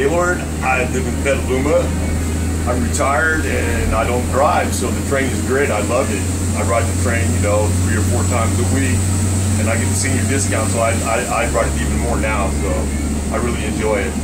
Gaylord, I live in Petaluma. I'm retired and I don't drive, so the train is great. I love it. I ride the train, you know, three or four times a week, and I get the senior discount, so I, I, I ride it even more now, so I really enjoy it.